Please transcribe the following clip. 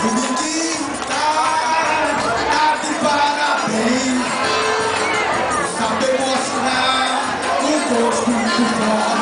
Finiquim tá de parabéns Sabemos assinar o gosto do